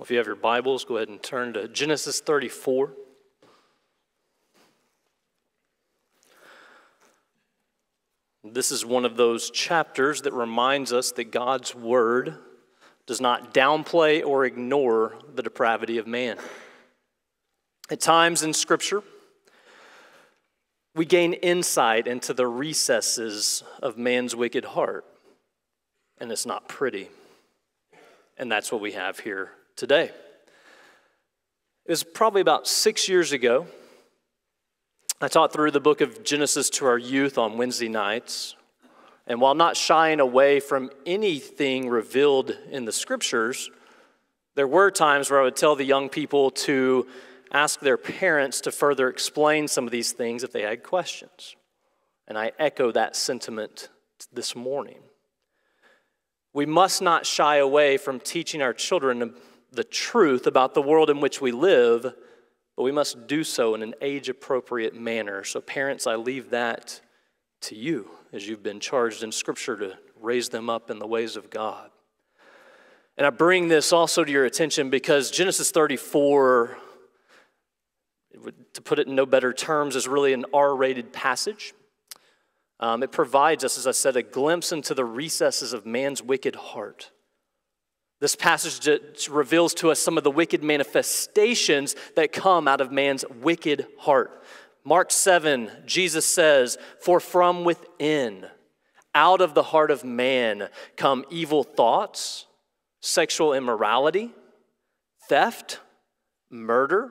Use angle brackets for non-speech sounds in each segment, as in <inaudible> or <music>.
Well, if you have your Bibles, go ahead and turn to Genesis 34. This is one of those chapters that reminds us that God's Word does not downplay or ignore the depravity of man. At times in Scripture, we gain insight into the recesses of man's wicked heart, and it's not pretty. And that's what we have here today. It was probably about six years ago. I taught through the book of Genesis to our youth on Wednesday nights. And while not shying away from anything revealed in the scriptures, there were times where I would tell the young people to ask their parents to further explain some of these things if they had questions. And I echo that sentiment this morning. We must not shy away from teaching our children the truth about the world in which we live, but we must do so in an age appropriate manner. So, parents, I leave that to you as you've been charged in Scripture to raise them up in the ways of God. And I bring this also to your attention because Genesis 34, to put it in no better terms, is really an R rated passage. Um, it provides us, as I said, a glimpse into the recesses of man's wicked heart. This passage reveals to us some of the wicked manifestations that come out of man's wicked heart. Mark 7, Jesus says, For from within, out of the heart of man, come evil thoughts, sexual immorality, theft, murder,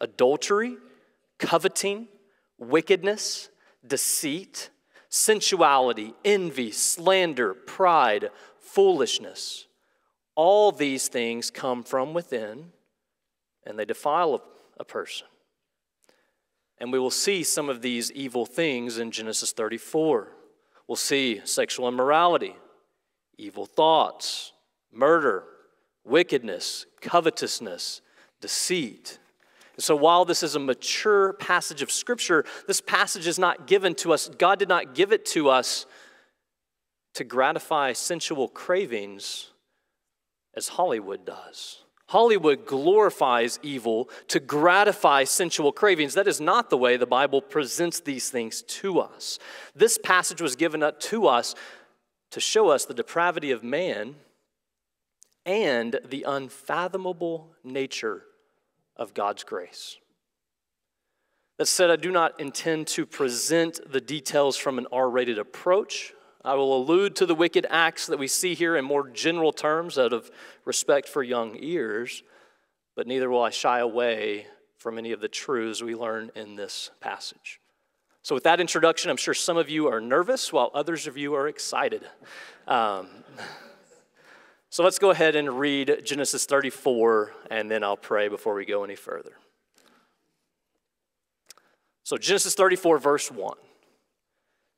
adultery, coveting, wickedness, deceit, sensuality, envy, slander, pride, foolishness. All these things come from within and they defile a, person. And we will see some of these evil things in Genesis 34. We'll see sexual immorality, evil thoughts, murder, wickedness, covetousness, deceit. And so, while this is a mature passage of Scripture, this passage is not given to us, God did not give it to us to gratify sensual cravings as Hollywood does. Hollywood glorifies evil to gratify sensual cravings. That is not the way the Bible presents these things to us. This passage was given up to us to show us the depravity of man and the unfathomable nature of God's grace. That said, I do not intend to present the details from an R rated approach. I will allude to the wicked acts that we see here in more general terms out of respect for young ears, but neither will I shy away from any of the truths we learn in this passage. So, with that introduction, I'm sure some of you are nervous while others of you are excited. Um, so, let's go ahead and read Genesis 34, and then I'll pray before we go any further. So, Genesis 34, verse 1.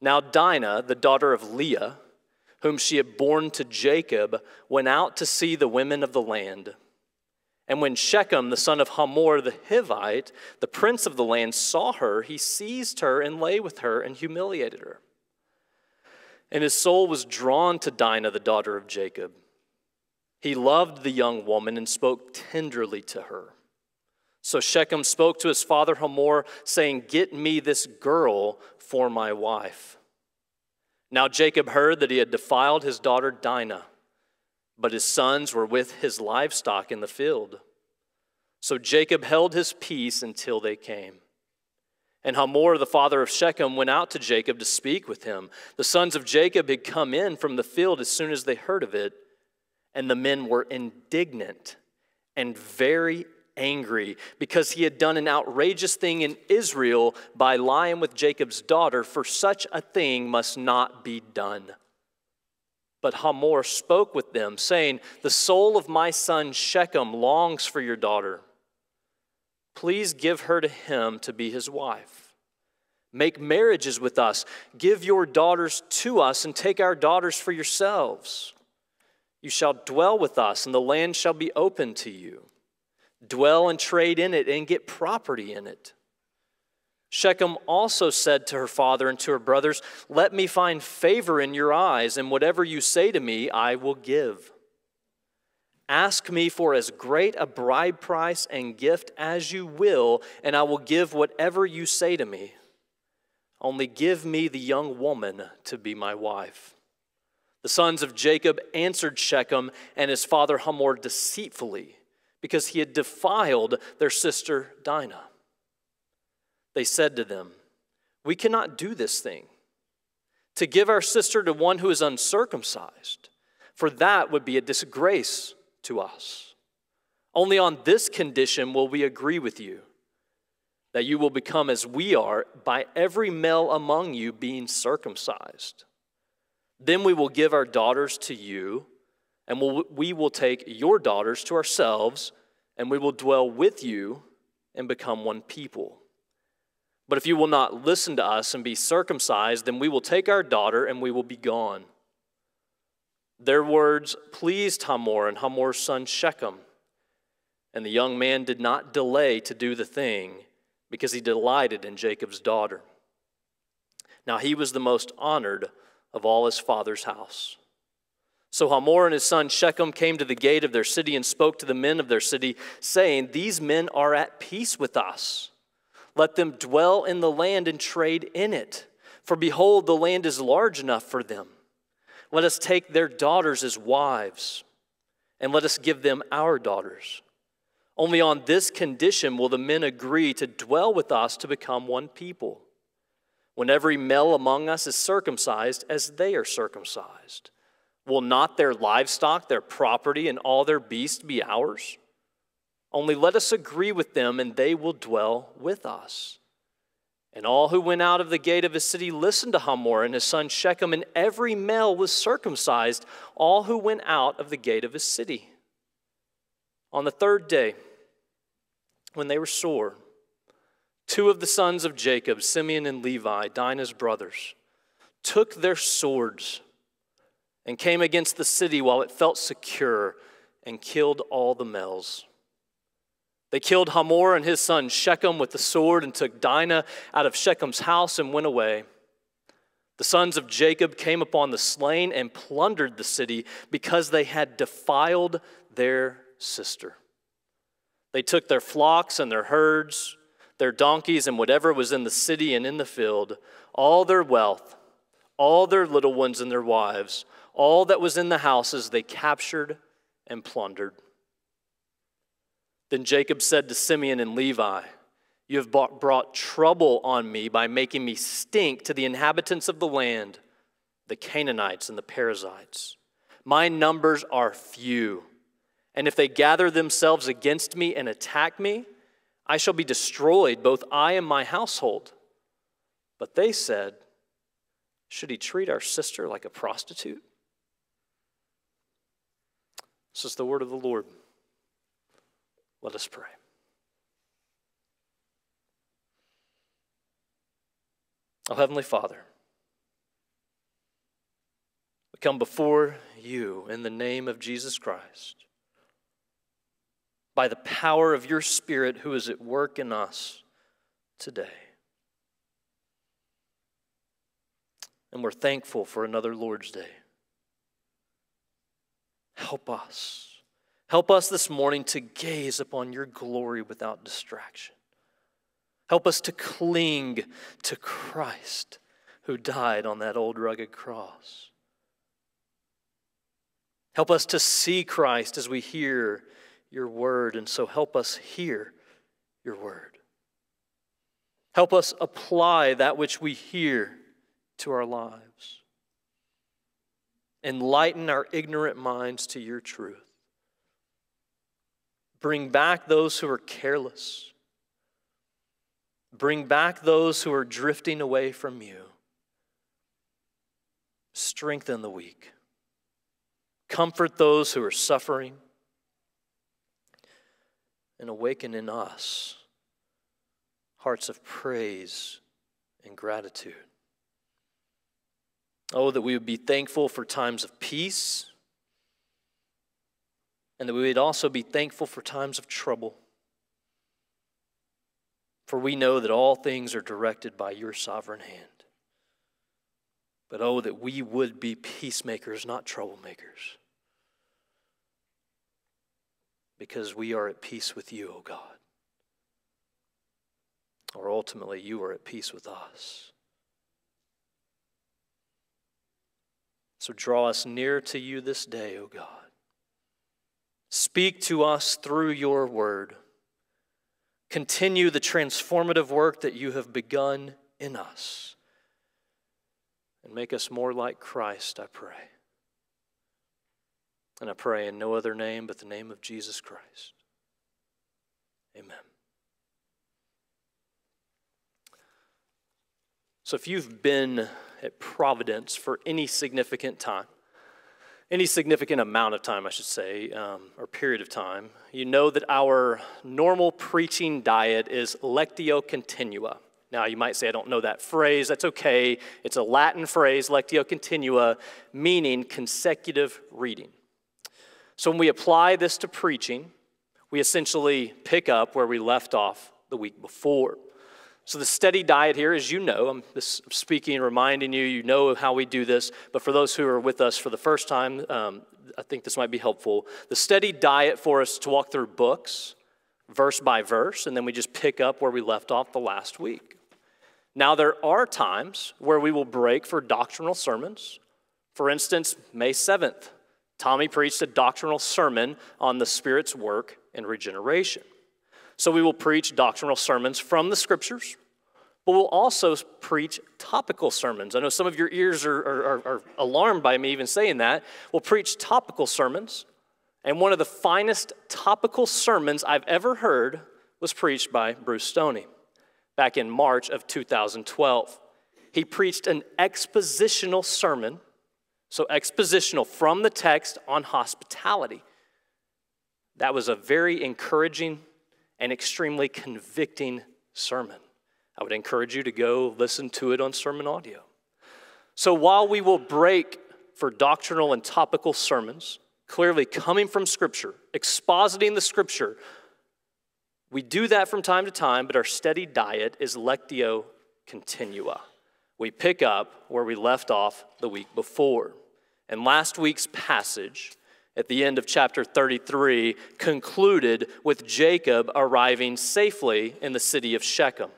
Now, Dinah, the daughter of Leah, whom she had borne to Jacob, went out to see the women of the land. And when Shechem, the son of Hamor the Hivite, the prince of the land, saw her, he seized her and lay with her and humiliated her. And his soul was drawn to Dinah, the daughter of Jacob. He loved the young woman and spoke tenderly to her. So Shechem spoke to his father Hamor, saying, Get me this girl for my wife. Now Jacob heard that he had defiled his daughter Dinah, but his sons were with his livestock in the field. So Jacob held his peace until they came. And Hamor, the father of Shechem, went out to Jacob to speak with him. The sons of Jacob had come in from the field as soon as they heard of it, and the men were indignant and very angry because he had done an outrageous thing in Israel by lying with Jacob's daughter, for such a thing must not be done. But Hamor spoke with them, saying, The soul of my son Shechem longs for your daughter. Please give her to him to be his wife. Make marriages with us. Give your daughters to us, and take our daughters for yourselves. You shall dwell with us, and the land shall be open to you dwell and trade in it, and get property in it. Shechem also said to her father and to her brothers, Let me find favor in your eyes, and whatever you say to me, I will give. Ask me for as great a bride price and gift as you will, and I will give whatever you say to me. Only give me the young woman to be my wife. The sons of Jacob answered Shechem and his father Hamor deceitfully because he had defiled their sister Dinah. They said to them, We cannot do this thing, to give our sister to one who is uncircumcised, for that would be a disgrace to us. Only on this condition will we agree with you that you will become as we are by every male among you being circumcised. Then we will give our daughters to you, and we'll, we will take your daughters to ourselves, and we will dwell with you and become one people. But if you will not listen to us and be circumcised, then we will take our daughter and we will be gone. Their words pleased Hamor and Hamor's son Shechem. And the young man did not delay to do the thing because he delighted in Jacob's daughter. Now he was the most honored of all his father's house. So Hamor and his son Shechem came to the gate of their city and spoke to the men of their city, saying, These men are at peace with us. Let them dwell in the land and trade in it. For behold, the land is large enough for them. Let us take their daughters as wives, and let us give them our daughters. Only on this condition will the men agree to dwell with us to become one people. When every male among us is circumcised as they are circumcised, will not their livestock, their property, and all their beasts be ours? Only let us agree with them, and they will dwell with us. And all who went out of the gate of his city listened to Hamor and his son Shechem, and every male was circumcised, all who went out of the gate of his city. On the third day, when they were sore, two of the sons of Jacob, Simeon and Levi, Dinah's brothers, took their swords and came against the city while it felt secure and killed all the males. They killed Hamor and his son Shechem with the sword and took Dinah out of Shechem's house and went away. The sons of Jacob came upon the slain and plundered the city because they had defiled their sister. They took their flocks and their herds, their donkeys, and whatever was in the city and in the field, all their wealth, all their little ones and their wives, all that was in the houses, they captured and plundered. Then Jacob said to Simeon and Levi, You have brought trouble on me by making me stink to the inhabitants of the land, the Canaanites and the Perizzites. My numbers are few, and if they gather themselves against me and attack me, I shall be destroyed, both I and my household. But they said, Should he treat our sister like a prostitute? This is the word of the Lord. Let us pray. Oh, Heavenly Father, we come before you in the name of Jesus Christ. By the power of your Spirit who is at work in us today. And we're thankful for another Lord's Day. Help us Help us this morning to gaze upon your glory without distraction. Help us to cling to Christ who died on that old rugged cross. Help us to see Christ as we hear your word, and so help us hear your word. Help us apply that which we hear to our lives. Enlighten our ignorant minds to your truth. Bring back those who are careless. Bring back those who are drifting away from you. Strengthen the weak. Comfort those who are suffering. And awaken in us hearts of praise and gratitude. Oh, that we would be thankful for times of peace and that we would also be thankful for times of trouble. For we know that all things are directed by your sovereign hand. But oh, that we would be peacemakers, not troublemakers. because we are at peace with you, O God. Or ultimately, you are at peace with us. So draw us near to you this day, O God. Speak to us through your word. Continue the transformative work that you have begun in us. And make us more like Christ, I pray. And I pray in no other name but the name of Jesus Christ. Amen. So if you've been at Providence for any significant time, any significant amount of time, I should say, um, or period of time, you know that our normal preaching diet is lectio continua. Now, you might say, I don't know that phrase. That's okay. It's a Latin phrase, lectio continua, meaning consecutive reading. So when we apply this to preaching, we essentially pick up where we left off the week before. So, the steady diet here, as you know, I'm speaking, reminding you, you know how we do this, but for those who are with us for the first time, um, I think this might be helpful. The steady diet for us to walk through books, verse by verse, and then we just pick up where we left off the last week. Now, there are times where we will break for doctrinal sermons. For instance, May 7th, Tommy preached a doctrinal sermon on the Spirit's work and regeneration. So we will preach doctrinal sermons from the scriptures, but we'll also preach topical sermons. I know some of your ears are, are, are alarmed by me even saying that. We'll preach topical sermons. And one of the finest topical sermons I've ever heard was preached by Bruce Stoney back in March of 2012. He preached an expositional sermon, so expositional from the text on hospitality. That was a very encouraging and extremely convicting sermon. I would encourage you to go listen to it on sermon audio. So while we will break for doctrinal and topical sermons, clearly coming from Scripture, expositing the Scripture, we do that from time to time, but our steady diet is lectio continua. We pick up where we left off the week before. And last week's passage at the end of chapter 33 concluded with Jacob arriving safely in the city of Shechem.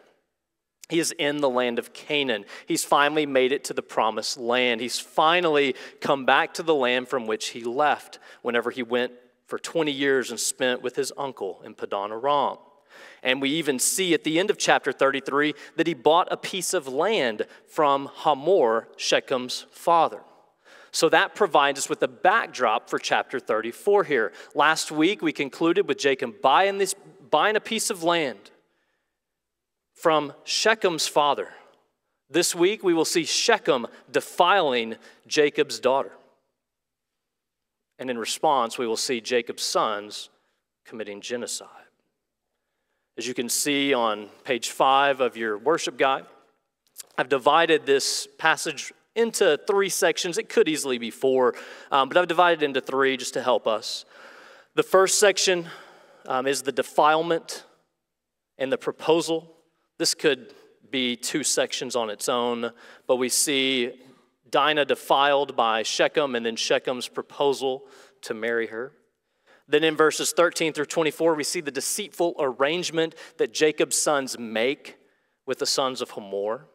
He is in the land of Canaan. He's finally made it to the promised land. He's finally come back to the land from which he left whenever he went for 20 years and spent with his uncle in Padan Aram. And we even see at the end of chapter 33 that he bought a piece of land from Hamor, Shechem's father. So that provides us with a backdrop for chapter 34 here. Last week we concluded with Jacob buying, this, buying a piece of land from Shechem's father. This week we will see Shechem defiling Jacob's daughter. And in response, we will see Jacob's sons committing genocide. As you can see on page five of your worship guide, I've divided this passage into three sections. It could easily be four, um, but I've divided into three just to help us. The first section um, is the defilement and the proposal. This could be two sections on its own, but we see Dinah defiled by Shechem and then Shechem's proposal to marry her. Then in verses 13 through 24, we see the deceitful arrangement that Jacob's sons make with the sons of Hamor.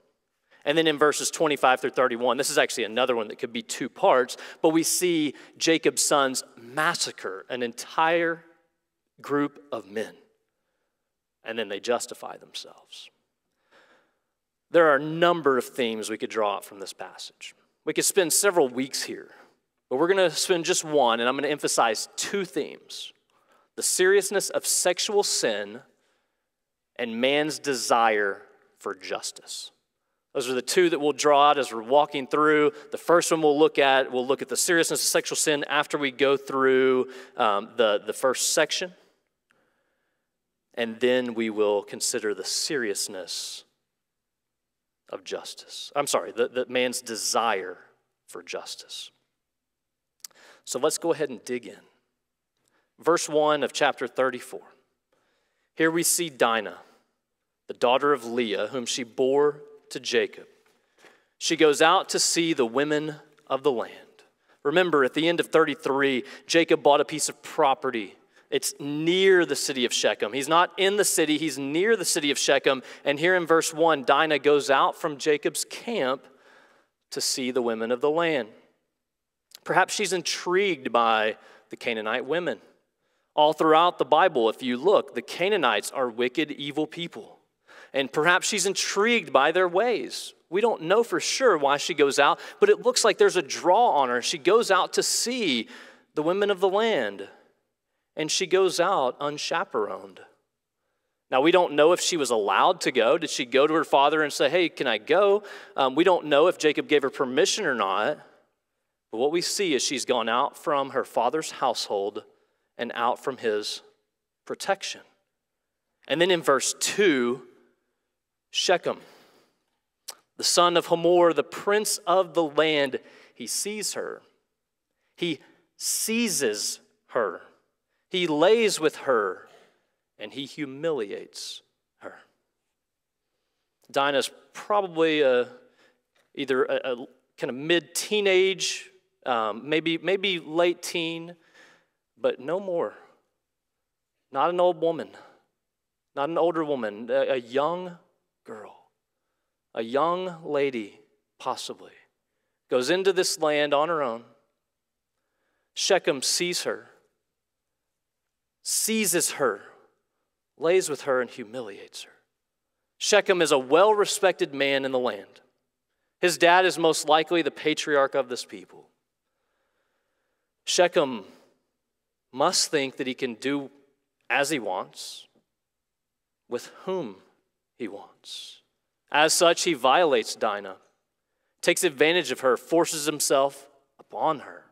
And then in verses 25 through 31, this is actually another one that could be two parts, but we see Jacob's sons massacre an entire group of men. And then they justify themselves. There are a number of themes we could draw out from this passage. We could spend several weeks here, but we're going to spend just one, and I'm going to emphasize two themes the seriousness of sexual sin and man's desire for justice. Those are the two that we'll draw out as we're walking through. The first one we'll look at, we'll look at the seriousness of sexual sin after we go through um, the, the first section. And then we will consider the seriousness of justice. I'm sorry, the, the man's desire for justice. So let's go ahead and dig in. Verse 1 of chapter 34. Here we see Dinah, the daughter of Leah, whom she bore to Jacob. She goes out to see the women of the land. Remember, at the end of 33, Jacob bought a piece of property It's near the city of Shechem. He's not in the city, he's near the city of Shechem. And here in verse 1, Dinah goes out from Jacob's camp to see the women of the land. Perhaps she's intrigued by the Canaanite women. All throughout the Bible, if you look, the Canaanites are wicked, evil people. And perhaps she's intrigued by their ways. We don't know for sure why she goes out, but it looks like there's a draw on her. She goes out to see the women of the land, and she goes out unchaperoned. Now, we don't know if she was allowed to go. Did she go to her father and say, Hey, can I go? Um, we don't know if Jacob gave her permission or not. But what we see is she's gone out from her father's household and out from his protection. And then in verse 2, Shechem, the son of Hamor, the prince of the land, he sees her. He seizes her. He lays with her and he humiliates her. Dinah's probably a, either a, a kind of mid teenage, um, maybe, maybe late teen, but no more. Not an old woman, not an older woman, a, a young girl, a young lady, possibly, goes into this land on her own. Shechem sees her, seizes her, lays with her, and humiliates her. Shechem is a well respected man in the land. His dad is most likely the patriarch of this people. Shechem must think that he can do as he wants, with whom he wants. As such, he violates Dinah, takes advantage of her, forces himself upon her.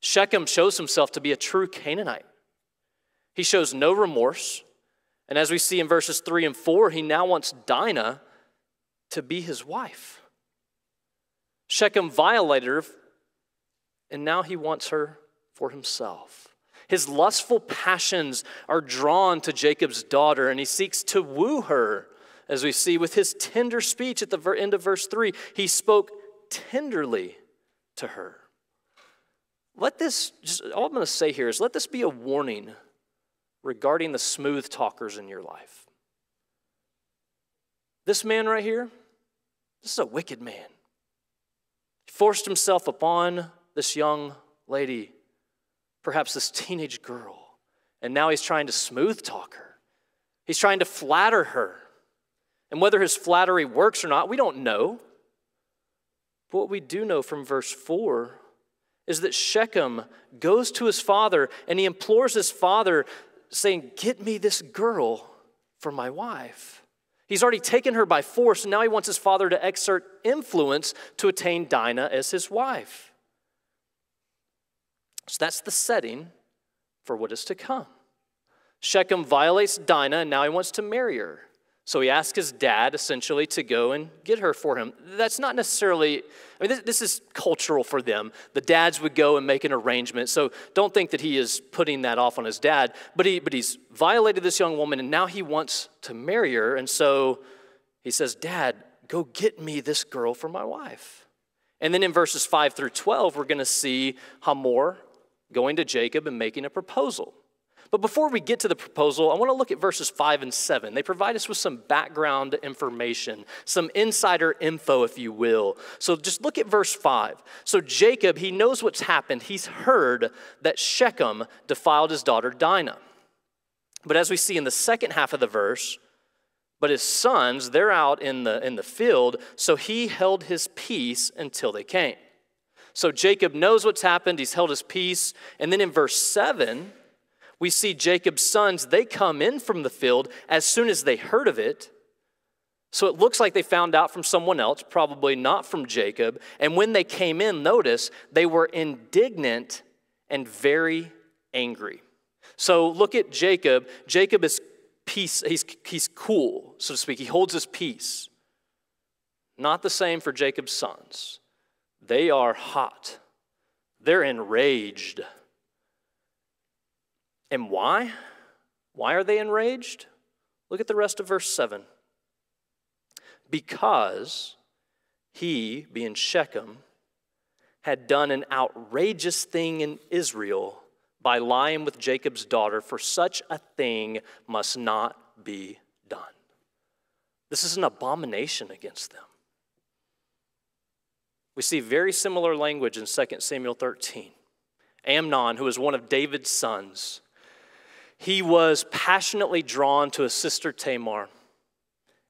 Shechem shows himself to be a true Canaanite. He shows no remorse. And as we see in verses 3 and 4, he now wants Dinah to be his wife. Shechem violated her, and now he wants her for himself. His lustful passions are drawn to Jacob's daughter, and he seeks to woo her, as we see with his tender speech at the end of verse 3. He spoke tenderly to her. Let this, just, all I'm going to say here is let this be a warning regarding the smooth talkers in your life. This man right here, this is a wicked man. He forced himself upon this young lady, perhaps this <laughs> teenage girl, and now he's trying to smooth talk her. He's trying to flatter her. And whether his flattery works or not, we don't know. But what we do know from verse 4 is that Shechem goes to his father and he implores his father, saying, Get me this girl for my wife. He's already taken her by force, and now he wants his father to exert influence to attain Dinah as his wife. So that's the setting for what is to come. Shechem violates Dinah, and now he wants to marry her. So he asks his dad essentially to go and get her for him. That's not necessarily, I mean, this, this, is cultural for them. The dads would go and make an arrangement. So don't think that he is putting that off on his dad. But, he, but he's violated this young woman and now he wants to marry her. And so he says, Dad, go get me this girl for my wife. And then in verses 5 through 12, we're going to see Hamor going to Jacob and making a proposal. But before we get to the proposal, I want to look at verses 5 and 7. They provide us with some background information, some insider info, if you will. So just look at verse 5. So Jacob, he knows what's happened. He's heard that Shechem defiled his daughter Dinah. But as we see in the second half of the verse, but his sons, they're out in the, in the field, so he held his peace until they came. So Jacob knows what's happened, he's held his peace. And then in verse 7, we see Jacob's sons, they come in from the field as soon as they heard of it. So it looks like they found out from someone else, probably not from Jacob. And when they came in, notice they were indignant and very angry. So look at Jacob. Jacob is peace, he's, he's cool, so to speak. He holds his peace. Not the same for Jacob's sons. They are hot, they're enraged. And why? Why are they enraged? Look at the rest of verse 7. Because he, being Shechem, had done an outrageous thing in Israel by lying with Jacob's daughter, for such a thing must not be done. This is an abomination against them. We see very similar language in 2 Samuel 13. Amnon, who was one of David's sons, he was passionately drawn to his sister Tamar.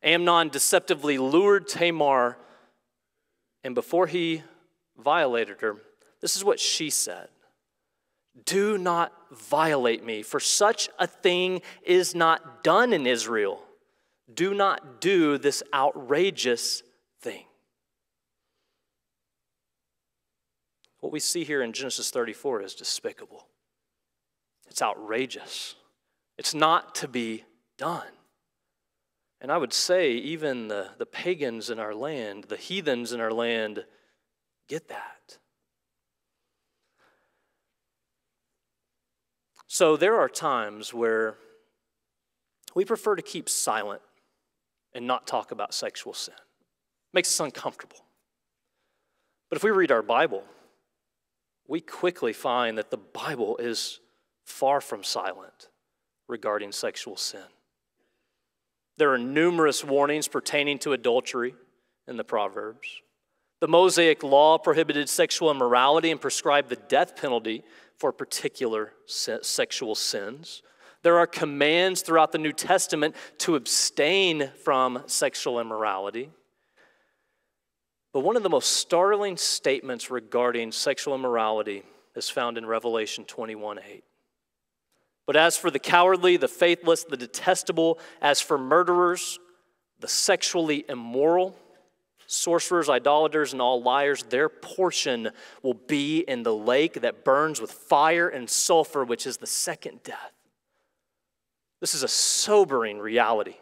Amnon deceptively lured Tamar, and before he violated her, this is what she said Do not violate me, for such a thing is not done in Israel. Do not do this outrageous thing. What we see here in Genesis 34 is despicable. It's outrageous. It's not to be done. And I would say, even the, the pagans in our land, the heathens in our land, get that. So there are times where we prefer to keep silent and not talk about sexual sin. It makes us uncomfortable. But if we read our Bible, we quickly find that the Bible is far from silent regarding sexual sin. There are numerous warnings pertaining to adultery in the Proverbs. The Mosaic law prohibited sexual immorality and prescribed the death penalty for particular sexual sins. There are commands throughout the New Testament to abstain from sexual immorality. But one of the most startling statements regarding sexual immorality is found in Revelation 21 8. But as for the cowardly, the faithless, the detestable, as for murderers, the sexually immoral, sorcerers, idolaters, and all liars, their portion will be in the lake that burns with fire and sulfur, which is the second death. This is a sobering reality.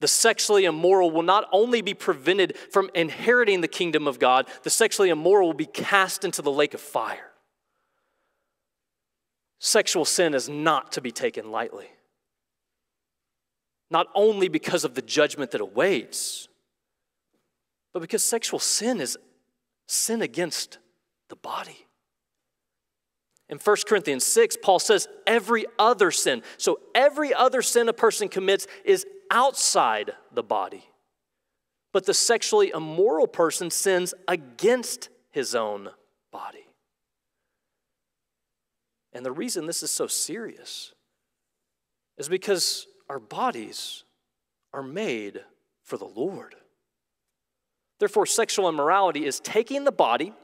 The sexually immoral will not only be prevented from inheriting the kingdom of God, the sexually immoral will be cast into the lake of fire. Sexual sin is not to be taken lightly. Not only because of the judgment that awaits, but because sexual sin is sin against the body. In 1 Corinthians 6, Paul says every other sin. So every other sin a person commits is outside the body. But the sexually immoral person sins against his own body. And the reason this is so serious is because our bodies are made for the Lord. Therefore, sexual immorality is taking the body,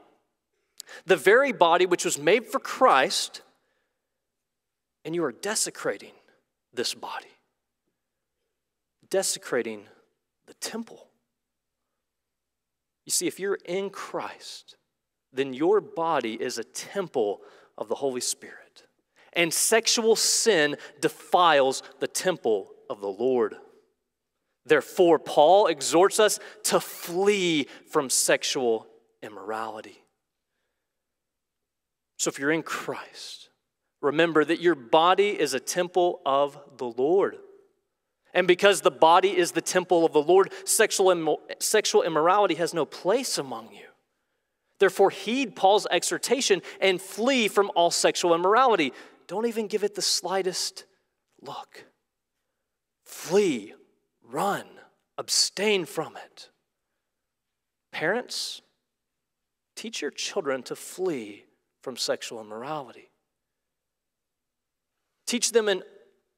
the very body which was made for Christ, and you are desecrating this body desecrating the temple. You see, if you're in Christ, then your body is a temple of the Holy Spirit. And sexual sin defiles the temple of the Lord. Therefore, Paul exhorts us to flee from sexual immorality. So, if you're in Christ, remember that your body is a temple of the Lord. And because the body is the temple of the Lord, sexual, Im- sexual immorality has no place among you. Therefore, heed Paul's exhortation and flee from all sexual immorality. Don't even give it the slightest look. Flee, run, abstain from it. Parents, teach your children to flee from sexual immorality. Teach them in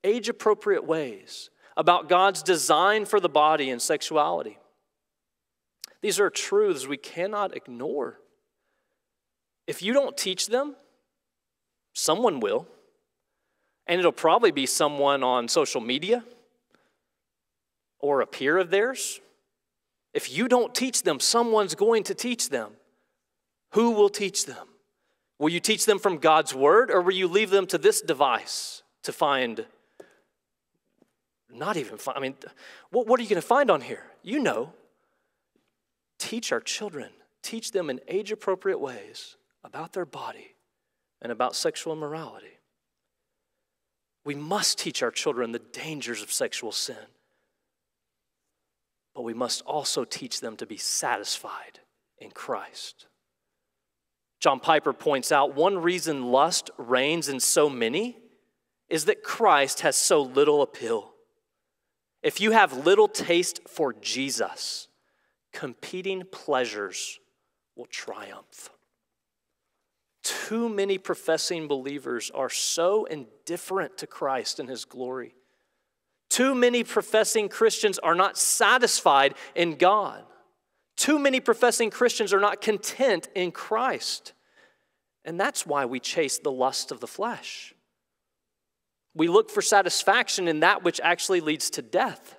age appropriate ways about God's design for the body and sexuality. These are truths we cannot ignore. If you don't teach them, someone will. And it'll probably be someone on social media or a peer of theirs. If you don't teach them, someone's going to teach them. Who will teach them? Will you teach them from God's word or will you leave them to this device to find not even find, I mean, what, what are you going to find on here? You know. Teach our children, teach them in age appropriate ways about their body and about sexual immorality. We must teach our children the dangers of sexual sin, but we must also teach them to be satisfied in Christ. John Piper points out one reason lust reigns in so many is that Christ has so little appeal. If you have little taste for Jesus, competing pleasures will triumph. Too many professing believers are so indifferent to Christ and his glory. Too many professing Christians are not satisfied in God. Too many professing Christians are not content in Christ. And that's why we chase the lust of the flesh. We look for satisfaction in that which actually leads to death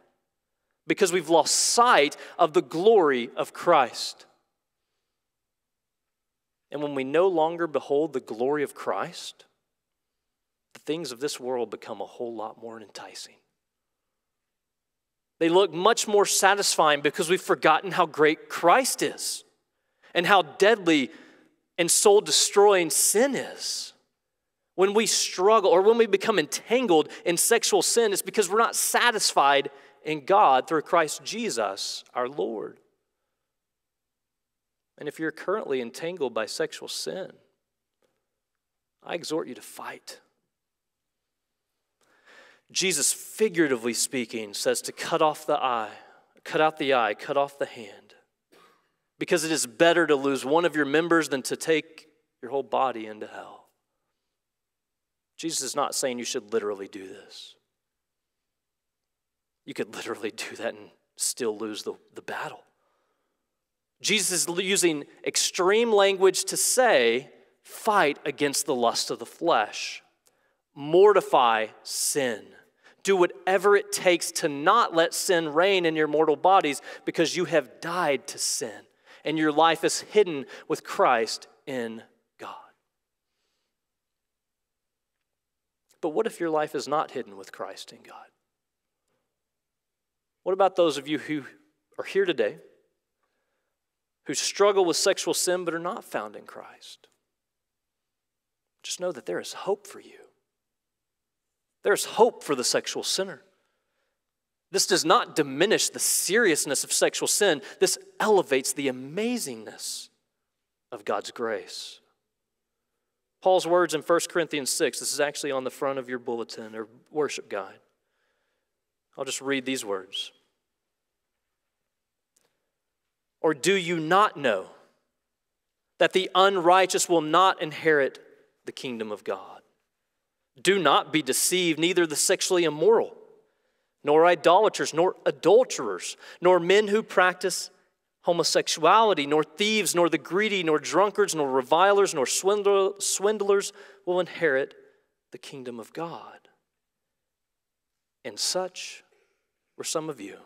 because we've lost sight of the glory of Christ. And when we no longer behold the glory of Christ, the things of this world become a whole lot more enticing. They look much more satisfying because we've forgotten how great Christ is and how deadly and soul destroying sin is. When we struggle or when we become entangled in sexual sin, it's because we're not satisfied in God through Christ Jesus, our Lord. And if you're currently entangled by sexual sin, I exhort you to fight. Jesus, figuratively speaking, says to cut off the eye, cut out the eye, cut off the hand. Because it is better to lose one of your members than to take your whole body into hell. Jesus is not saying you should literally do this. You could literally do that and still lose the, the battle. Jesus is using extreme language to say, fight against the lust of the flesh, mortify sin. Do whatever it takes to not let sin reign in your mortal bodies because you have died to sin and your life is hidden with Christ in God. But what if your life is not hidden with Christ in God? What about those of you who are here today who struggle with sexual sin but are not found in Christ. Just know that there is hope for you. There's hope for the sexual sinner. This does not diminish the seriousness of sexual sin, this elevates the amazingness of God's grace. Paul's words in 1 Corinthians 6, this is actually on the front of your bulletin or worship guide. I'll just read these words. Or do you not know that the unrighteous will not inherit the kingdom of God? Do not be deceived, neither the sexually immoral, nor idolaters, nor adulterers, nor men who practice homosexuality, nor thieves, nor the greedy, nor drunkards, nor revilers, nor swindlers will inherit the kingdom of God. And such were some of you.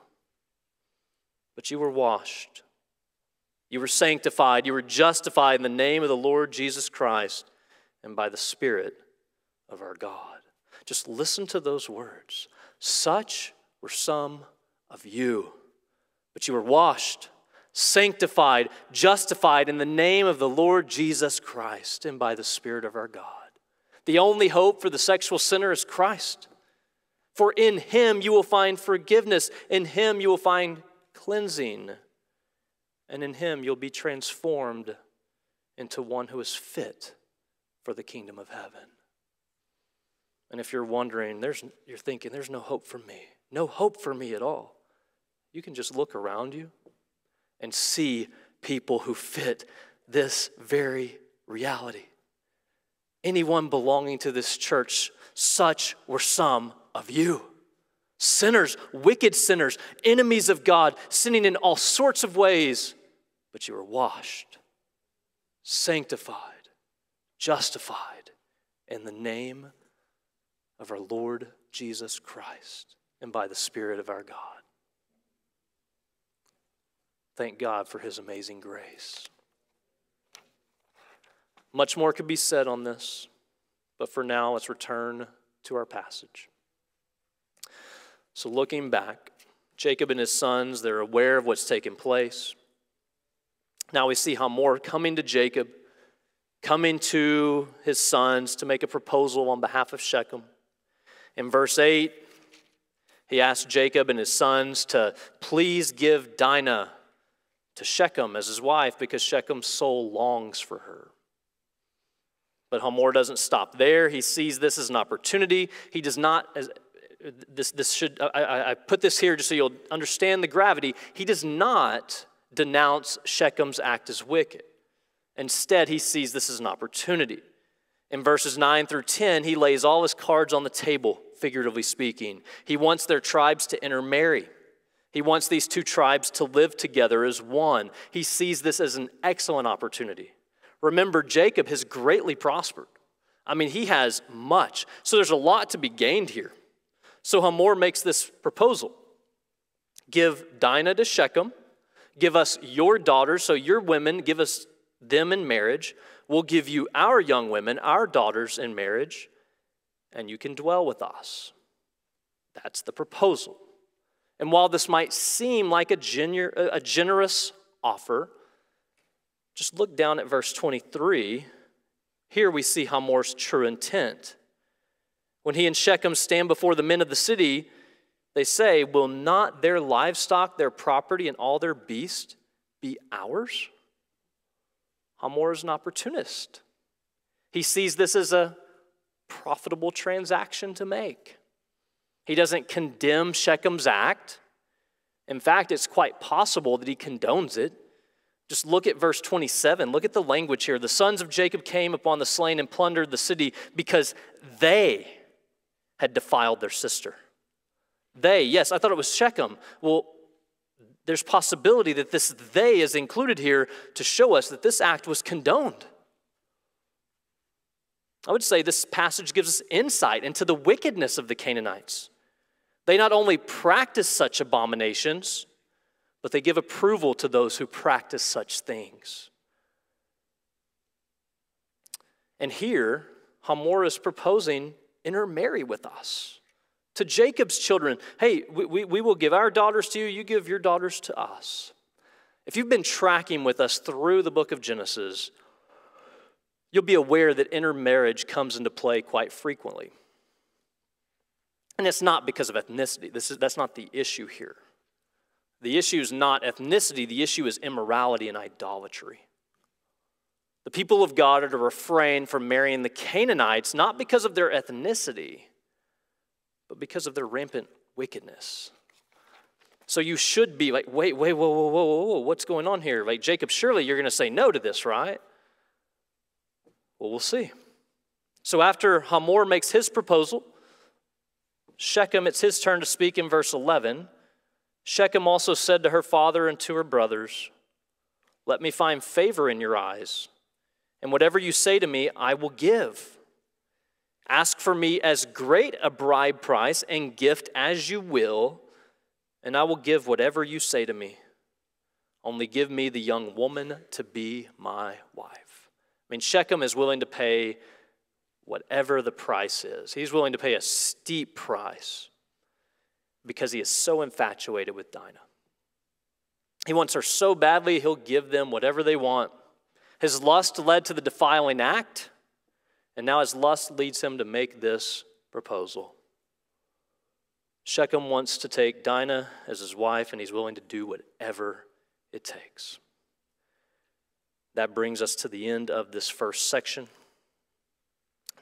But you were washed you were sanctified, you were justified in the name of the Lord Jesus Christ and by the Spirit of our God. Just listen to those words. Such were some of you, but you were washed, sanctified, justified in the name of the Lord Jesus Christ and by the Spirit of our God. The only hope for the sexual sinner is Christ. For in him you will find forgiveness, in him you will find cleansing and in him you'll be transformed into one who is fit for the kingdom of heaven. And if you're wondering, there's, you're thinking, there's no hope for me, no hope for me at all, you can just look around you and see people who fit this very reality. Anyone belonging to this church, such were some of you. Sinners, wicked sinners, enemies of God, sinning in all sorts of ways but you were washed, sanctified, justified in the name of our Lord Jesus Christ and by the Spirit of our God. Thank God for His amazing grace. Much more could be said on this, but for now, let's return to our passage. So, looking back, Jacob and his sons, they're aware of what's taken place. Now we see Hamor coming to Jacob, coming to his sons to make a proposal on behalf of Shechem. In verse 8, he asked Jacob and his sons to please give Dinah to Shechem as his wife because Shechem's soul longs for her. But Hamor doesn't stop there. He sees this as an opportunity. He does not, as, this, this should, I, I put this here just so you'll understand the gravity. He does not denounce Shechem's act as wicked. Instead, he sees this as an opportunity. In verses 9 through 10, he lays all his cards on the table, figuratively speaking. He wants their tribes to intermarry. He wants these two tribes to live together as one. He sees this as an excellent opportunity. Remember, Jacob has greatly prospered. I mean, he has much. So there's a lot to be gained here. So Hamor makes this proposal Give Dinah to Shechem, give us your daughters, so your women, give us them in marriage. We'll give you our young women, our daughters in marriage, and you can dwell with us. That's the proposal. And while this might seem like a, gener- a generous offer, just look down at verse 23. Here we see Hamor's true intent. When he and Shechem stand before the men of the city, they say, Will not their livestock, their property, and all their beasts be ours? Hamor is an opportunist. He sees this as a profitable transaction to make. He doesn't condemn Shechem's act. In fact, it's quite possible that he condones it. Just look at verse 27. Look at the language here. The sons of Jacob came upon the slain and plundered the city because they had defiled their sister. They, yes, I thought it was Shechem. Well, there's possibility that this they is included here to show us that this act was condoned. I would say this passage gives us insight into the wickedness of the Canaanites. They not only practice such abominations, but they give approval to those who practice such things. And here, Hamor is proposing intermarry with us. To Jacob's children, hey, we, we, we will give our daughters to you, you give your daughters to us. If you've been tracking with us through the book of Genesis, you'll be aware that intermarriage comes into play quite frequently. And it's not because of ethnicity. This is, that's not the issue here. The issue is not ethnicity, the issue is immorality and idolatry. The people of God are to refrain from marrying the Canaanites not because of their ethnicity, but because of their rampant wickedness. So you should be like, wait, wait, whoa, whoa, whoa, whoa, whoa, what's going on here? Like, Jacob, surely you're going to say no to this, right? Well, we'll see. So after Hamor makes his proposal, Shechem, it's his turn to speak in verse 11. Shechem also said to her father and to her brothers, Let me find favor in your eyes, and whatever you say to me, I will give. Ask for me as great a bride price and gift as you will, and I will give whatever you say to me. Only give me the young woman to be my wife. I mean, Shechem is willing to pay whatever the price is. He's willing to pay a steep price because he is so infatuated with Dinah. He wants her so badly, he'll give them whatever they want. His lust led to the defiling act, and now his lust leads him to make this proposal. Shechem wants to take Dinah as his wife, and he's willing to do whatever it takes. That brings us to the end of this first section.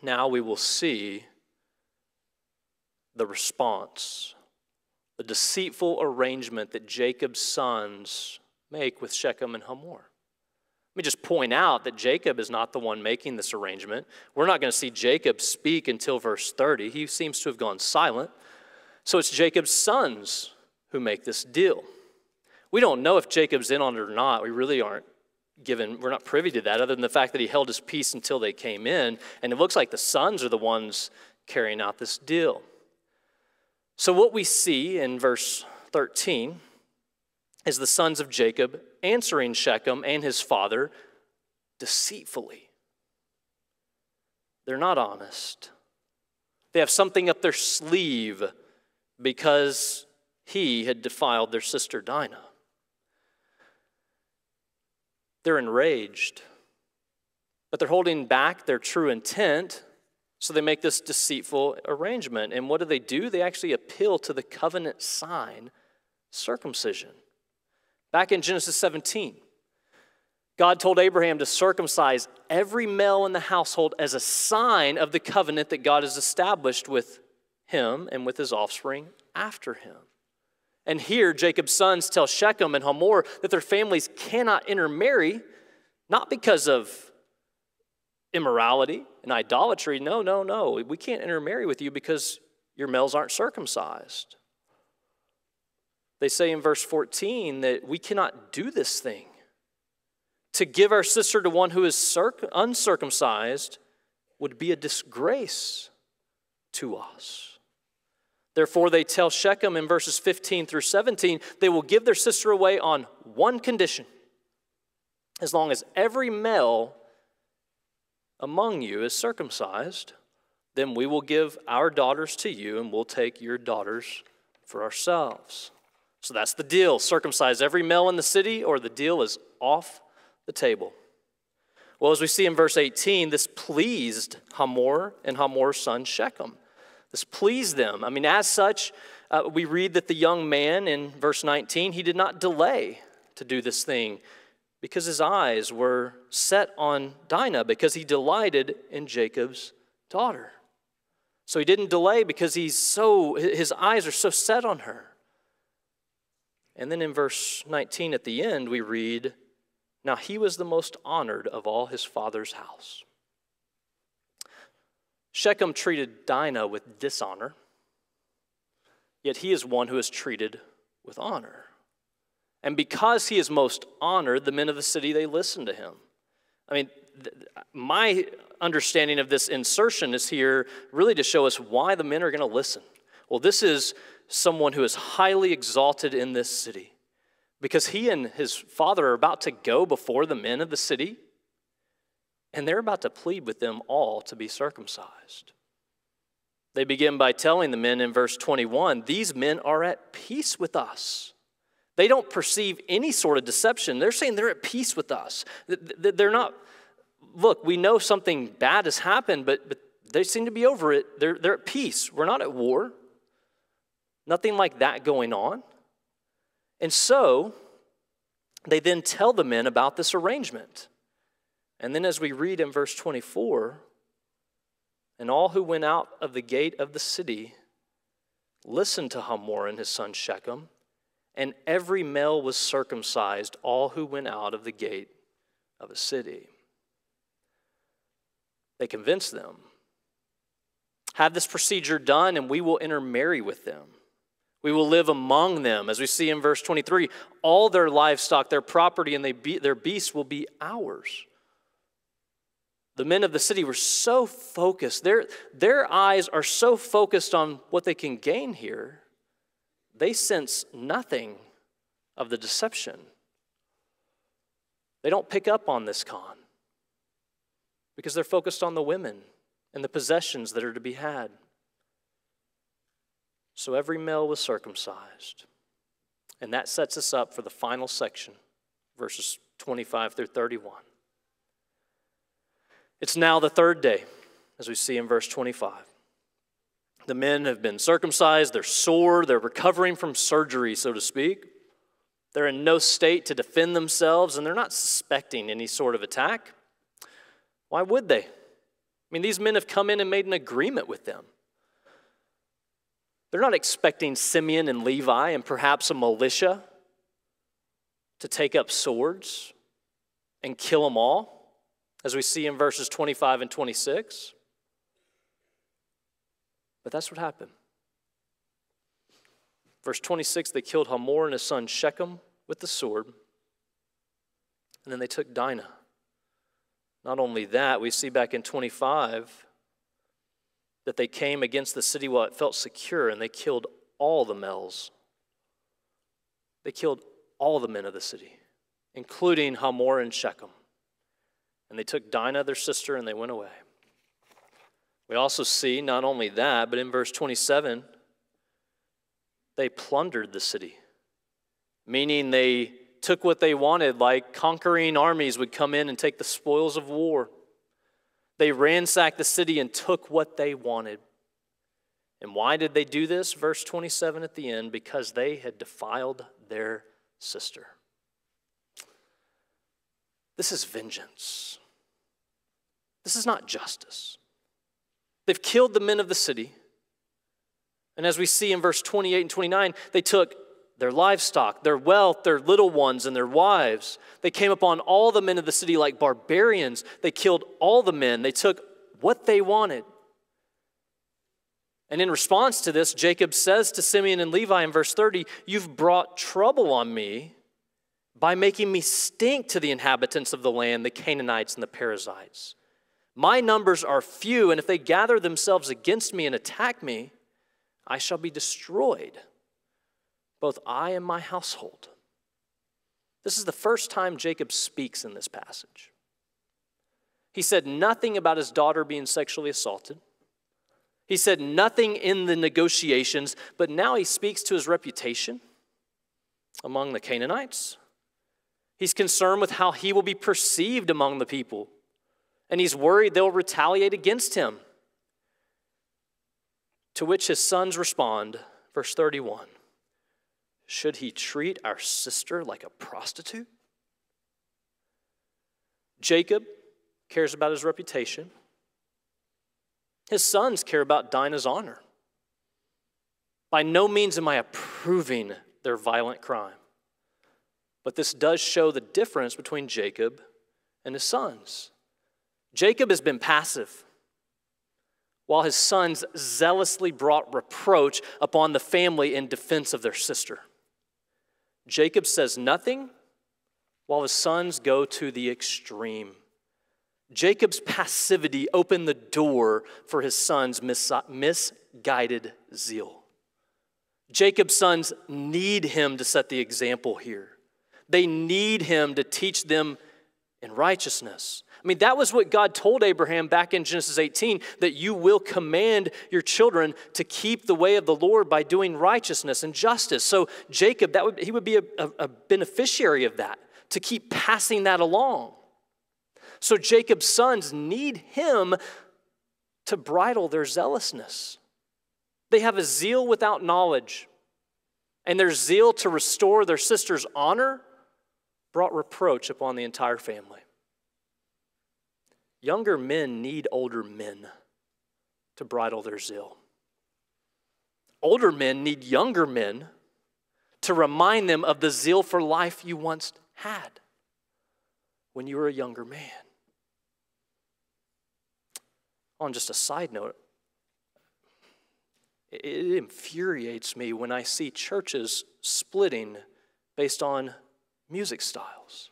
Now we will see the response, the deceitful arrangement that Jacob's sons make with Shechem and Hamor. Let me just point out that Jacob is not the one making this arrangement. We're not going to see Jacob speak until verse 30. He seems to have gone silent. So it's Jacob's sons who make this deal. We don't know if Jacob's in on it or not. We really aren't given, we're not privy to that other than the fact that he held his peace until they came in. And it looks like the sons are the ones carrying out this deal. So, what we see in verse 13 is the sons of Jacob answering Shechem and his father deceitfully. They're not honest. They have something up their sleeve because he had defiled their sister Dinah. They're enraged, but they're holding back their true intent, so they make this deceitful arrangement. And what do they do? They actually appeal to the covenant sign, circumcision. Back in Genesis 17, God told Abraham to circumcise every male in the household as a sign of the covenant that God has established with him and with his offspring after him. And here, Jacob's sons tell Shechem and Hamor that their families cannot intermarry, not because of immorality and idolatry. No, no, no. We can't intermarry with you because your males aren't circumcised. They say in verse 14 that we cannot do this thing to give our sister to one who is uncircumcised would be a disgrace to us. Therefore, they tell Shechem in verses 15 through 17 they will give their sister away on one condition as long as every male among you is circumcised, then we will give our daughters to you and we'll take your daughters for ourselves. So that's the deal circumcise every male in the city, or the deal is off the table. Well, as we see in verse 18, this pleased Hamor and Hamor's son Shechem. This pleased them. I mean, as such, uh, we read that the young man in verse 19, he did not delay to do this thing because his eyes were set on Dinah because he delighted in Jacob's daughter. So he didn't delay because he's so his eyes are so set on her. And then in verse 19 at the end we read now he was the most honored of all his father's house. Shechem treated Dinah with dishonor, yet he is one who is treated with honor. And because he is most honored, the men of the city, they listen to him. I mean, th- my understanding of this insertion is here really to show us why the men are going to listen. Well, this is someone who is highly exalted in this city because he and his father are about to go before the men of the city, and they're about to plead with them all to be circumcised. They begin by telling the men in verse 21 these men are at peace with us. They don't perceive any sort of deception. They're saying they're at peace with us. They're not, look, we know something bad has happened, but, but they seem to be over it. They're, they're at peace. We're not at war. Nothing like that going on. And so they then tell the men about this arrangement. And then, as we read in verse 24, and all who went out of the gate of the city listened to Hamor and his son Shechem, and every male was circumcised, all who went out of the gate of a city. They convinced them. Have this procedure done, and we will intermarry with them. We will live among them, as we see in verse 23. All their livestock, their property, and they be, their beasts will be ours. The men of the city were so focused, their, their eyes are so focused on what they can gain here, they sense nothing of the deception. They don't pick up on this con because they're focused on the women and the possessions that are to be had. So every male was circumcised. And that sets us up for the final section, verses 25 through 31. It's now the third day, as we see in verse 25. The men have been circumcised, they're sore, they're recovering from surgery, so to speak. They're in no state to defend themselves, and they're not suspecting any sort of attack. Why would they? I mean, these men have come in and made an agreement with them. They're not expecting Simeon and Levi and perhaps a militia to take up swords and kill them all, as we see in verses 25 and 26. But that's what happened. Verse 26 they killed Hamor and his son Shechem with the sword, and then they took Dinah. Not only that, we see back in 25 that they came against the city while it felt secure and they killed all the males. They killed all the men of the city, including Hamor and Shechem. And they took Dinah, their sister, and they went away. We also see not only that, but in verse 27, they plundered the city, meaning they took what they wanted, like conquering armies would come in and take the spoils of war. They ransacked the city and took what they wanted. And why did they do this? Verse 27 at the end because they had defiled their sister. This is vengeance. This is not justice. They've killed the men of the city. And as we see in verse 28 and 29, they took their livestock, their wealth, their little ones, and their wives. They came upon all the men of the city like barbarians. They killed all the men. They took what they wanted. And in response to this, Jacob says to Simeon and Levi in verse 30, You've brought trouble on me by making me stink to the inhabitants of the land, the Canaanites and the Perizzites. My numbers are few, and if they gather themselves against me and attack me, I shall be destroyed, both I and my household. This is the first time Jacob speaks in this passage. He said nothing about his daughter being sexually assaulted. He said nothing in the negotiations, but now he speaks to his reputation among the Canaanites. He's concerned with how he will be perceived among the people, and he's worried they'll retaliate against him. To which his sons respond, verse 31 Should he treat our sister like a prostitute? Jacob cares about his reputation. His sons care about Dinah's honor. By no means am I approving their violent crime. But this does show the difference between Jacob and his sons. Jacob has been passive, while his sons zealously brought reproach upon the family in defense of their sister. Jacob says nothing, while his sons go to the extreme. Jacob's passivity opened the door for his son's misguided zeal. Jacob's sons need him to set the example here. They need him to teach them in righteousness. I mean, that was what God told Abraham back in Genesis 18 that you will command your children to keep the way of the Lord by doing righteousness and justice. So, Jacob, that would, he would be a, a, a beneficiary of that, to keep passing that along. So Jacob's sons need him to bridle their zealousness. They have a zeal without knowledge, and their zeal to restore their sister's honor brought reproach upon the entire family. Younger men need older men to bridle their zeal. Older men need younger men to remind them of the zeal for life you once had when you were a younger man. On just a side note, it infuriates me when I see churches splitting based on music styles,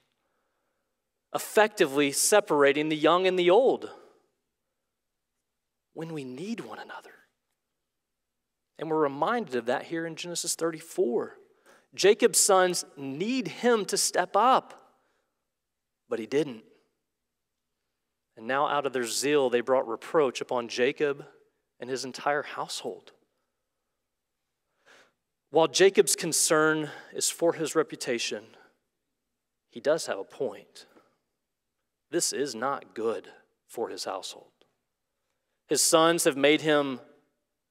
effectively separating the young and the old when we need one another. And we're reminded of that here in Genesis 34. Jacob's sons need him to step up, but he didn't. And now, out of their zeal, they brought reproach upon Jacob and his entire household. While Jacob's concern is for his reputation, he does have a point. This is not good for his household. His sons have made him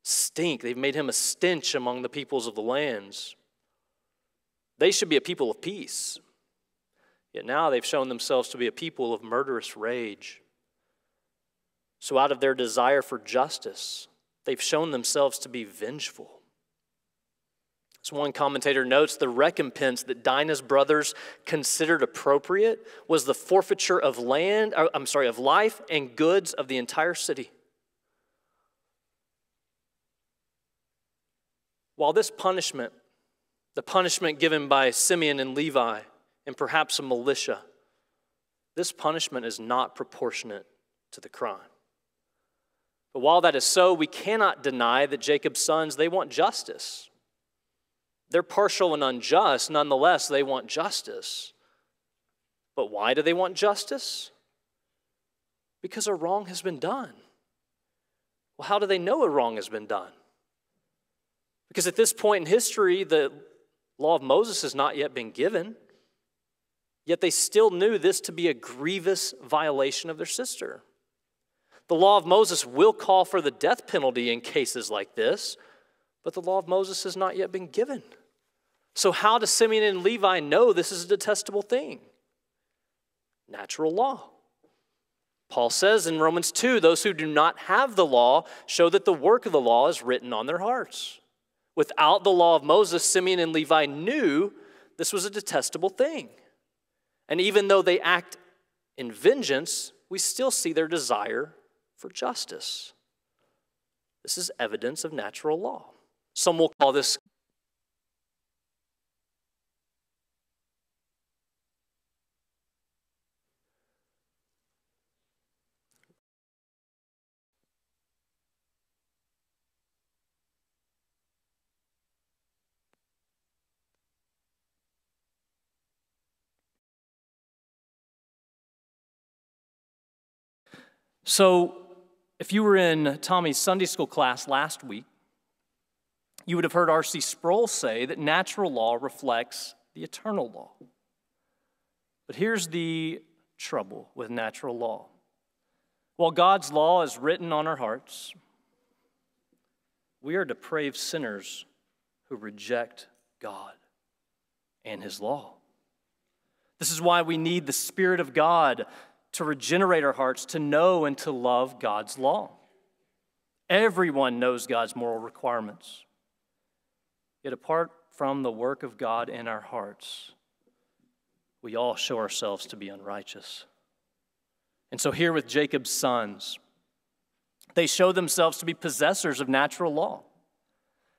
stink, they've made him a stench among the peoples of the lands. They should be a people of peace. Yet now they've shown themselves to be a people of murderous rage. So, out of their desire for justice, they've shown themselves to be vengeful. As one commentator notes, the recompense that Dinah's brothers considered appropriate was the forfeiture of land, uh, I'm sorry, of life and goods of the entire city. While this punishment, the punishment given by Simeon and Levi, and perhaps a militia, this punishment is not proportionate to the crime. But while that is so, we cannot deny that Jacob's sons, they want justice. They're partial and unjust, nonetheless, they want justice. But why do they want justice? Because a wrong has been done. Well, how do they know a wrong has been done? Because at this point in history, the law of Moses has not yet been given, yet they still knew this to be a grievous violation of their sister. The law of Moses will call for the death penalty in cases like this, but the law of Moses has not yet been given. So, how do Simeon and Levi know this is a detestable thing? Natural law. Paul says in Romans 2 those who do not have the law show that the work of the law is written on their hearts. Without the law of Moses, Simeon and Levi knew this was a detestable thing. And even though they act in vengeance, we still see their desire for justice. This is evidence of natural law. Some will call this So, if you were in Tommy's Sunday school class last week, you would have heard R.C. Sproul say that natural law reflects the eternal law. But here's the trouble with natural law. While God's law is written on our hearts, we are depraved sinners who reject God and His law. This is why we need the Spirit of God to regenerate our hearts to know and to love God's law. Everyone knows God's moral requirements. Yet, apart from the work of God in our hearts, we all show ourselves to be unrighteous. And so, here with Jacob's sons, they show themselves to be possessors of natural law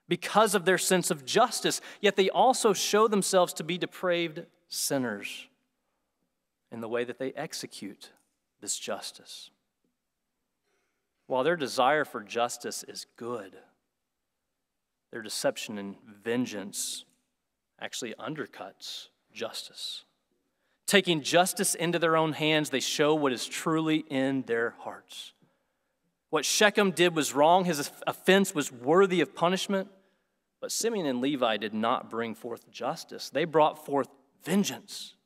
because of their sense of justice, yet they also show themselves to be depraved sinners in the way that they execute this justice. While their desire for justice is good, their deception and vengeance actually undercuts justice. Taking justice into their own hands, they show what is truly in their hearts. What Shechem did was wrong, his offense was worthy of punishment, but Simeon and Levi did not bring forth justice. They brought forth vengeance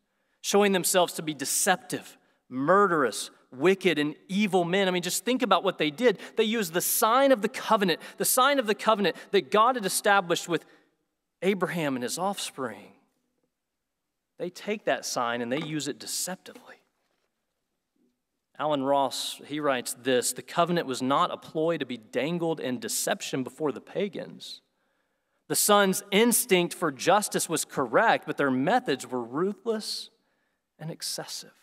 showing themselves to be deceptive, murderous, wicked, and evil men. I mean, just think about what they did. They used the sign of the covenant, the sign of the covenant that God had established with Abraham and his offspring. They take that sign and they use it deceptively. Alan Ross, he writes this The covenant was not a ploy to be dangled in deception before the pagans. The son's instinct for justice was correct, but their methods were ruthless and excessive.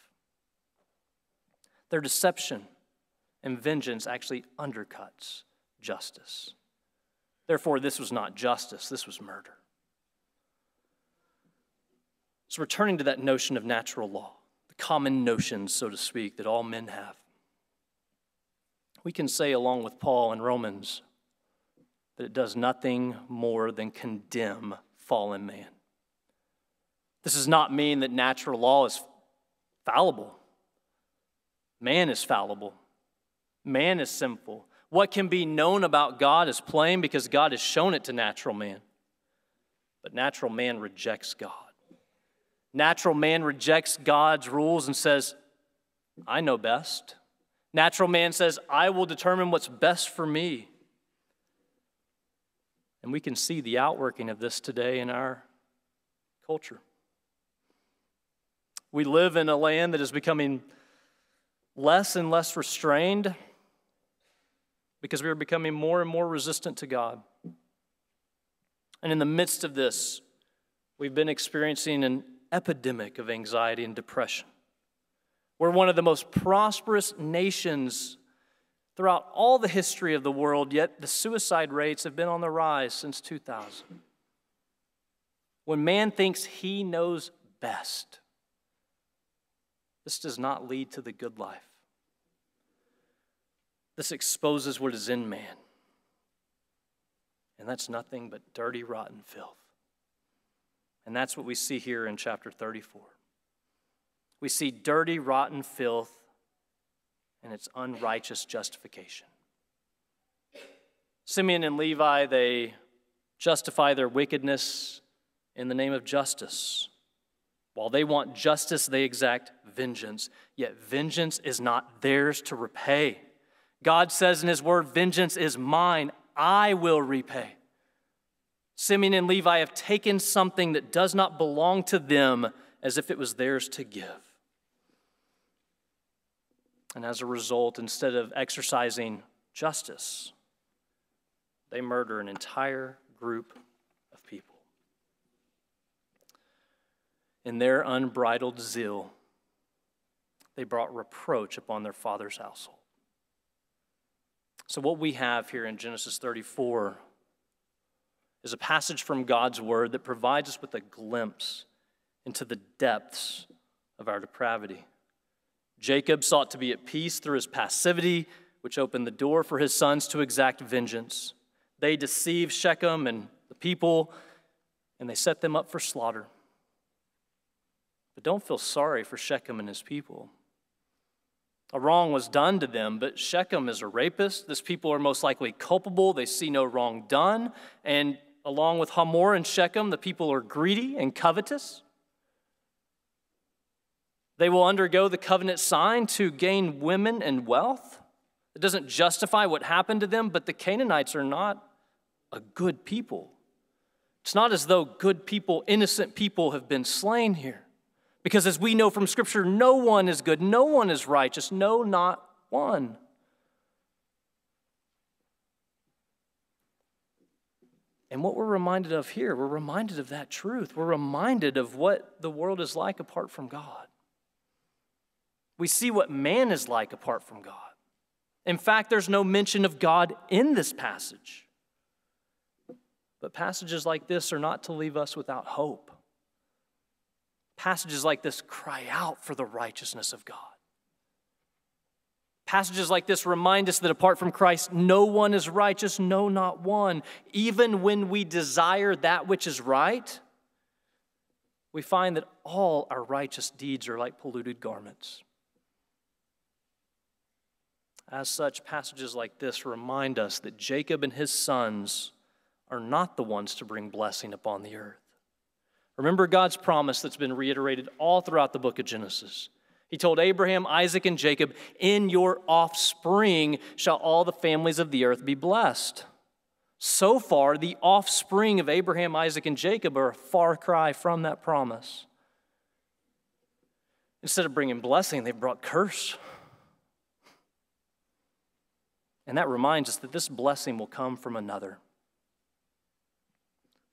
Their deception and vengeance actually undercuts justice. Therefore, this was not justice, this was murder. So, returning to that notion of natural law, the common notions, so to speak, that all men have, we can say, along with Paul in Romans, that it does nothing more than condemn fallen man. This does not mean that natural law is fallible. Man is fallible. Man is sinful. What can be known about God is plain because God has shown it to natural man. But natural man rejects God. Natural man rejects God's rules and says, I know best. Natural man says, I will determine what's best for me. And we can see the outworking of this today in our culture. We live in a land that is becoming less and less restrained because we are becoming more and more resistant to God. And in the midst of this, we've been experiencing an epidemic of anxiety and depression. We're one of the most prosperous nations throughout all the history of the world, yet the suicide rates have been on the rise since 2000. When man thinks he knows best, this does not lead to the good life. This exposes what is in man. And that's nothing but dirty, rotten filth. And that's what we see here in chapter 34. We see dirty, rotten filth and its unrighteous justification. Simeon and Levi, they justify their wickedness in the name of justice. While they want justice, they exact vengeance. Yet vengeance is not theirs to repay. God says in His word, Vengeance is mine, I will repay. Simeon and Levi have taken something that does not belong to them as if it was theirs to give. And as a result, instead of exercising justice, they murder an entire group of people. In their unbridled zeal, they brought reproach upon their father's household. So, what we have here in Genesis 34 is a passage from God's word that provides us with a glimpse into the depths of our depravity. Jacob sought to be at peace through his passivity, which opened the door for his sons to exact vengeance. They deceived Shechem and the people, and they set them up for slaughter. But don't feel sorry for Shechem and his people. A wrong was done to them, but Shechem is a rapist. This people are most likely culpable. They see no wrong done. And along with Hamor and Shechem, the people are greedy and covetous. They will undergo the covenant sign to gain women and wealth. It doesn't justify what happened to them, but the Canaanites are not a good people. It's not as though good people, innocent people, have been slain here. Because as we know from Scripture, no one is good, no one is righteous, no, not one. And what we're reminded of here, we're reminded of that truth. We're reminded of what the world is like apart from God. We see what man is like apart from God. In fact, there's no mention of God in this passage. But passages like this are not to leave us without hope. Passages like this cry out for the righteousness of God. Passages like this remind us that apart from Christ, no one is righteous, no, not one. Even when we desire that which is right, we find that all our righteous deeds are like polluted garments. As such, passages like this remind us that Jacob and his sons are not the ones to bring blessing upon the earth. Remember God's promise that's been reiterated all throughout the book of Genesis. He told Abraham, Isaac, and Jacob, In your offspring shall all the families of the earth be blessed. So far, the offspring of Abraham, Isaac, and Jacob are a far cry from that promise. Instead of bringing blessing, they've brought curse. And that reminds us that this blessing will come from another.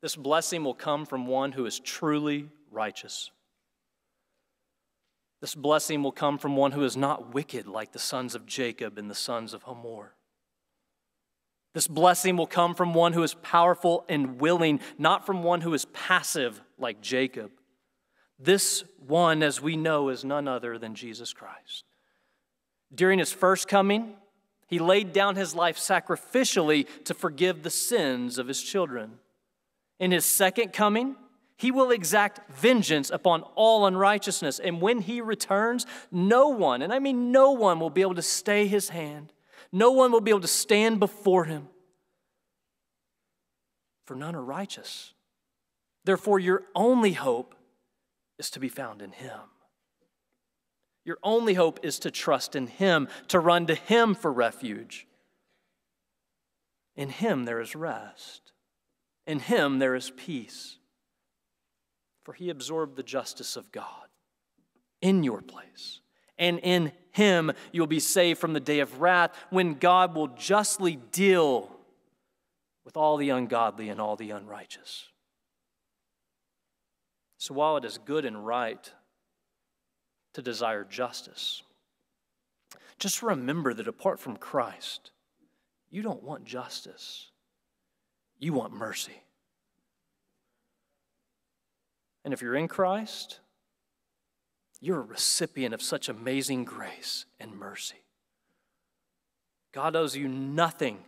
This blessing will come from one who is truly righteous. This blessing will come from one who is not wicked like the sons of Jacob and the sons of Hamor. This blessing will come from one who is powerful and willing, not from one who is passive like Jacob. This one, as we know, is none other than Jesus Christ. During his first coming, he laid down his life sacrificially to forgive the sins of his children. In his second coming, he will exact vengeance upon all unrighteousness. And when he returns, no one, and I mean no one, will be able to stay his hand. No one will be able to stand before him. For none are righteous. Therefore, your only hope is to be found in him. Your only hope is to trust in Him, to run to Him for refuge. In Him there is rest, in Him there is peace. For He absorbed the justice of God in your place. And in Him you'll be saved from the day of wrath when God will justly deal with all the ungodly and all the unrighteous. So while it is good and right to desire justice. Just remember that apart from Christ, you don't want justice, you want mercy. And if you're in Christ, you're a recipient of such amazing grace and mercy. God owes you nothing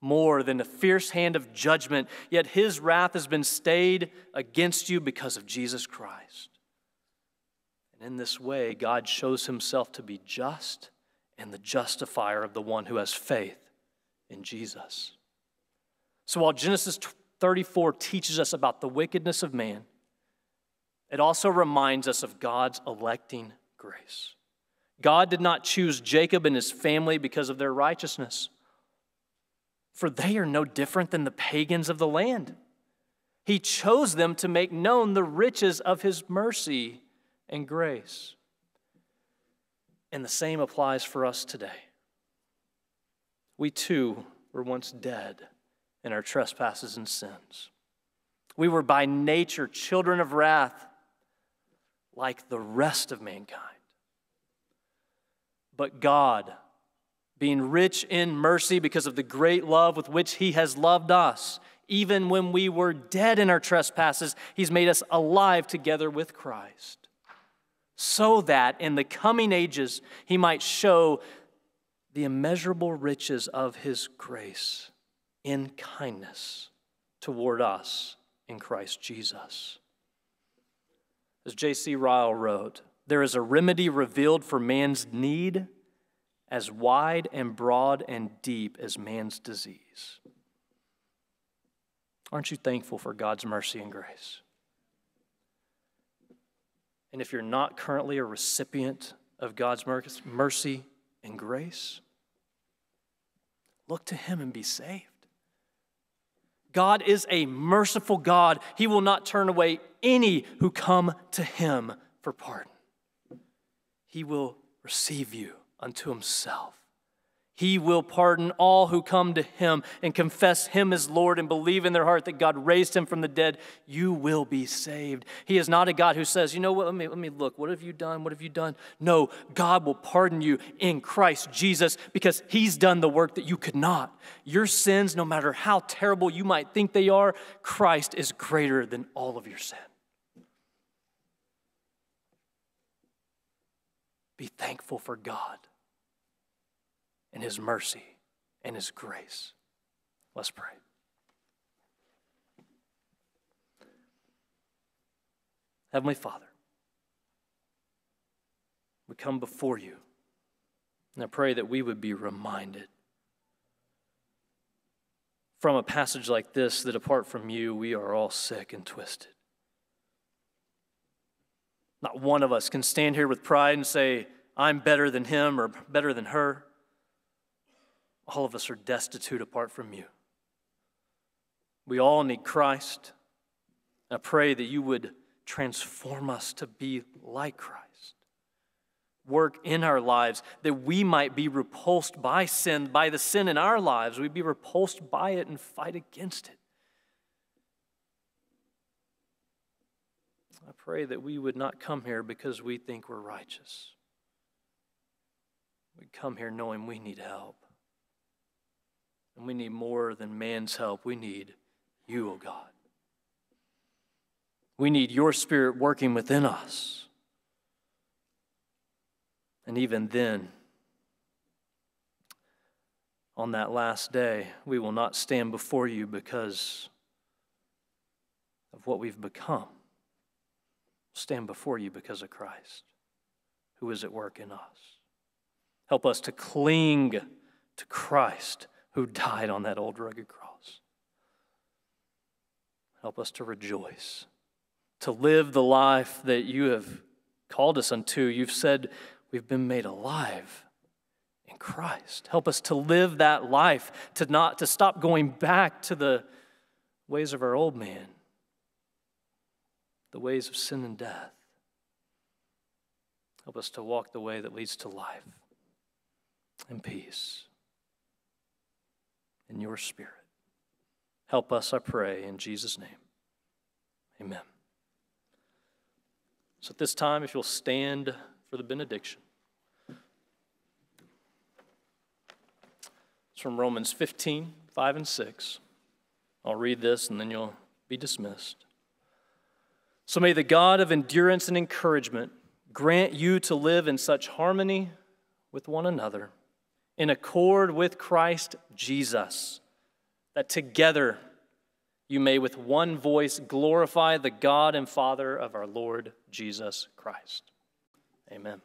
more than a fierce hand of judgment, yet his wrath has been stayed against you because of Jesus Christ. And in this way, God shows himself to be just and the justifier of the one who has faith in Jesus. So while Genesis 34 teaches us about the wickedness of man, it also reminds us of God's electing grace. God did not choose Jacob and his family because of their righteousness, for they are no different than the pagans of the land. He chose them to make known the riches of his mercy and grace. And the same applies for us today. We too were once dead in our trespasses and sins. We were by nature children of wrath, like the rest of mankind. But God, being rich in mercy because of the great love with which He has loved us, even when we were dead in our trespasses, He's made us alive together with Christ, so that in the coming ages He might show the immeasurable riches of His grace in kindness toward us in Christ Jesus. As J.C. Ryle wrote, there is a remedy revealed for man's need as wide and broad and deep as man's disease. Aren't you thankful for God's mercy and grace? And if you're not currently a recipient of God's mercy and grace, look to Him and be saved. God is a merciful God. He will not turn away any who come to Him for pardon. He will receive you unto Himself. He will pardon all who come to him and confess him as Lord and believe in their heart that God raised him from the dead. You will be saved. He is not a God who says, you know what, let me, let me look. What have you done? What have you done? No, God will pardon you in Christ Jesus because he's done the work that you could not. Your sins, no matter how terrible you might think they are, Christ is greater than all of your sin. Be thankful for God and His mercy and His grace. Let's pray. Heavenly Father, we come before you, and I pray that we would be reminded from a passage like this that apart from you, we are all sick and twisted. Not one of us can stand here with pride and say, I'm better than him or better than her. All of us are destitute apart from you. We all need Christ. I pray that you would transform us to be like Christ. Work in our lives that we might be repulsed by sin, by the sin in our lives. We'd be repulsed by it and fight against it. I pray that we would not come here because we think we're righteous. We come here knowing we need help. And we need more than man's help. We need you, O oh God. We need your spirit working within us. And even then, on that last day, we will not stand before you because of what we've become. We'll stand before you because of Christ, who is at work in us. Help us to cling to Christ who died on that old rugged cross. Help us to rejoice, to live the life that you have called us unto. You've said we've been made alive in Christ. Help us to live that life, to not to stop going back to the ways of our old man, the ways of sin and death. Help us to walk the way that leads to life and peace in your spirit. Help us, I pray, in Jesus' name. Amen. So at this time, if you'll stand for the benediction. It's from Romans 15, 5 and 6. I'll read this and then you'll be dismissed. So may the God of endurance and encouragement grant you to live in such harmony with one another in accord with Christ Jesus, that together you may with one voice glorify the God and Father of our Lord Jesus Christ. Amen.